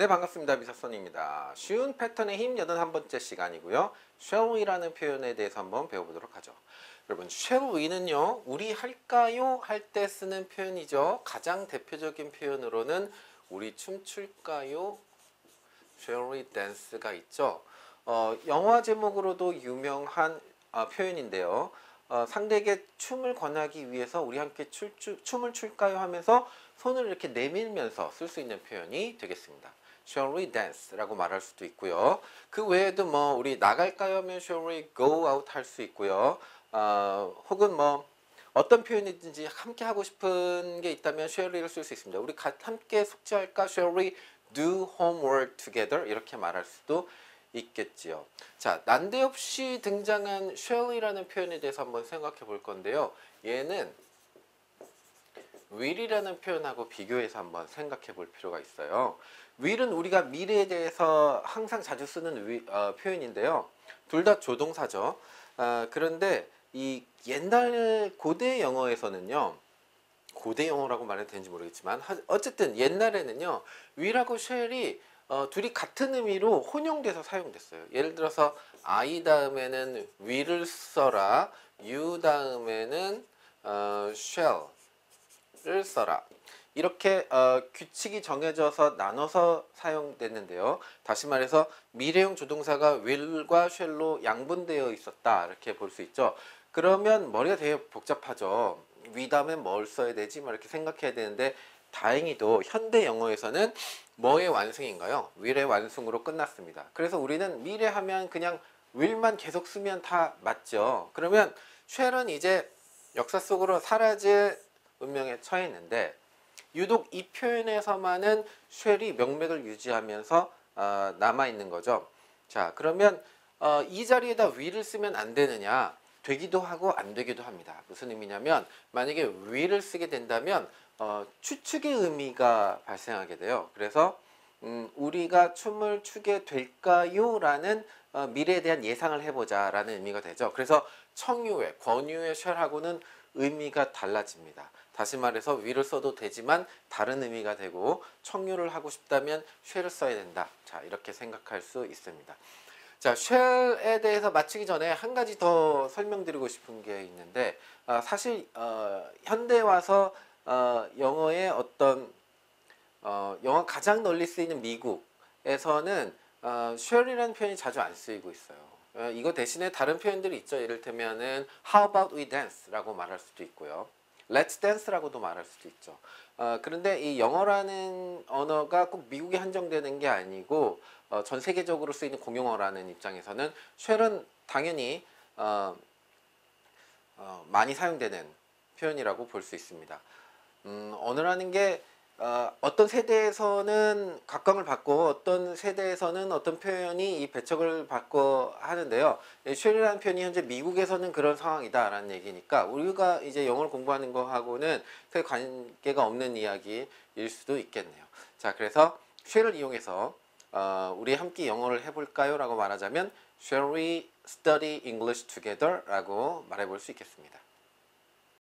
네 반갑습니다. 미사선입니다. 쉬운 패턴의 힘 81번째 시간이고요. we라는 표현에 대해서 한번 배워보도록 하죠. 여러분 we는요 우리 할까요? 할 때 쓰는 표현이죠. 가장 대표적인 표현으로는 우리 춤출까요? we dance가 있죠. 어, 영화 제목으로도 유명한 아, 표현인데요. 어, 상대에게 춤을 권하기 위해서 우리 함께 출, 출, 춤을 출까요? 하면서 손을 이렇게 내밀면서 쓸 수 있는 표현이 되겠습니다. Shall we dance? 라고 말할 수도 있고요. 그 외에도 뭐 우리 나갈까요 하면 Shall we go out 할 수 있고요. 어, 혹은 뭐 어떤 표현이든지 함께 하고 싶은 게 있다면 shall we를 쓸 수 있습니다. 우리 가, 함께 숙제할까? Shall we do homework together? 이렇게 말할 수도 있겠지요. 자, 난데없이 등장한 shall이라는 표현에 대해서 한번 생각해 볼 건데요. 얘는 will이라는 표현하고 비교해서 한번 생각해 볼 필요가 있어요. will은 우리가 미래에 대해서 항상 자주 쓰는 위, 어, 표현인데요. 둘 다 조동사죠. 어, 그런데 이 옛날 고대 영어에서는요. 고대 영어라고 말해도 되는지 모르겠지만 어쨌든 옛날에는요. will하고 shall이 어, 둘이 같은 의미로 혼용돼서 사용됐어요. 예를 들어서 I 다음에는 will을 써라. you 다음에는 어, shall 을 써라. 이렇게 어, 규칙이 정해져서 나눠서 사용됐는데요. 다시 말해서 미래형 조동사가 will과 shall로 양분되어 있었다. 이렇게 볼 수 있죠. 그러면 머리가 되게 복잡하죠. 위 다음에 뭘 써야 되지? 막 이렇게 생각해야 되는데 다행히도 현대 영어에서는 뭐의 완승인가요? will의 완승으로 끝났습니다. 그래서 우리는 미래 하면 그냥 will만 계속 쓰면 다 맞죠. 그러면 shall은 이제 역사 속으로 사라질 운명에 처해 있는데 유독 이 표현에서만은 shall이 명맥을 유지하면서 어, 남아 있는 거죠. 자, 그러면 어, 이 자리에다 will을 쓰면 안 되느냐? 되기도 하고 안 되기도 합니다. 무슨 의미냐면 만약에 will을 쓰게 된다면 어, 추측의 의미가 발생하게 돼요. 그래서 음, 우리가 춤을 추게 될까요? 라는 어, 미래에 대한 예상을 해보자 라는 의미가 되죠. 그래서 청유의, 권유의 쉘하고는 의미가 달라집니다. 다시 말해서 위를 써도 되지만 다른 의미가 되고 청유를 하고 싶다면 쉘을 써야 된다. 자 이렇게 생각할 수 있습니다. 자, 쉘에 대해서 마치기 전에 한 가지 더 설명드리고 싶은 게 있는데 어, 사실 어, 현대 와서 어, 영어의 어떤 어, 영어 가장 널리 쓰이는 미국에서는 어, shall이라는 표현이 자주 안 쓰이고 있어요. 어, 이거 대신에 다른 표현들이 있죠. 이를테면은 How about we dance?라고 말할 수도 있고요. Let's dance라고도 말할 수도 있죠. 어, 그런데 이 영어라는 언어가 꼭 미국에 한정되는 게 아니고 어, 전 세계적으로 쓰이는 공용어라는 입장에서는 shall은 당연히 어, 어, 많이 사용되는 표현이라고 볼 수 있습니다. 음, 언어라는 게 어, 어떤 세대에서는 각광을 받고 어떤 세대에서는 어떤 표현이 이 배척을 받고 하는데요. shall이라는 표현이 현재 미국에서는 그런 상황이다라는 얘기니까 우리가 이제 영어를 공부하는 거하고는 그 관계가 없는 이야기일 수도 있겠네요. 자, 그래서 shall을 이용해서 어, 우리 함께 영어를 해볼까요? 라고 말하자면 Shall we study English together? 라고 말해볼 수 있겠습니다.